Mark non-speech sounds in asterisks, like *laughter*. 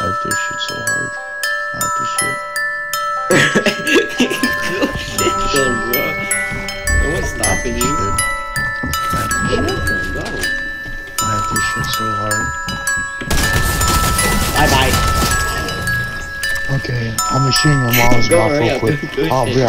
I have to shit so hard. I have to shit. *laughs* No shit bro. No one's stopping you. Shit. I have to shit. I have to shit so hard. Bye bye. Okay, I'm gonna your mom's Go, mouth real quick. I'll be right